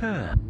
Huh.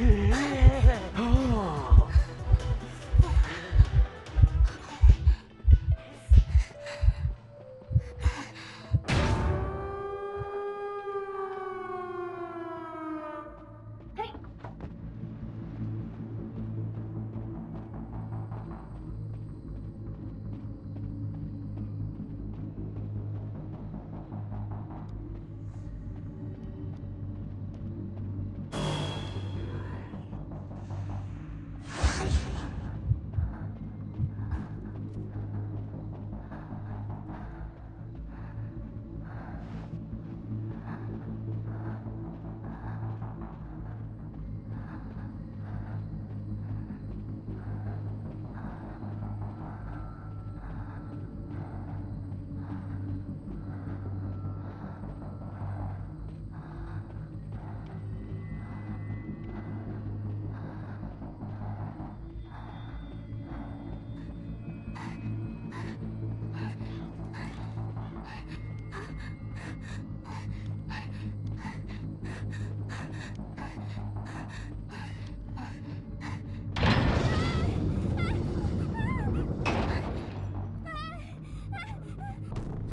Yeah!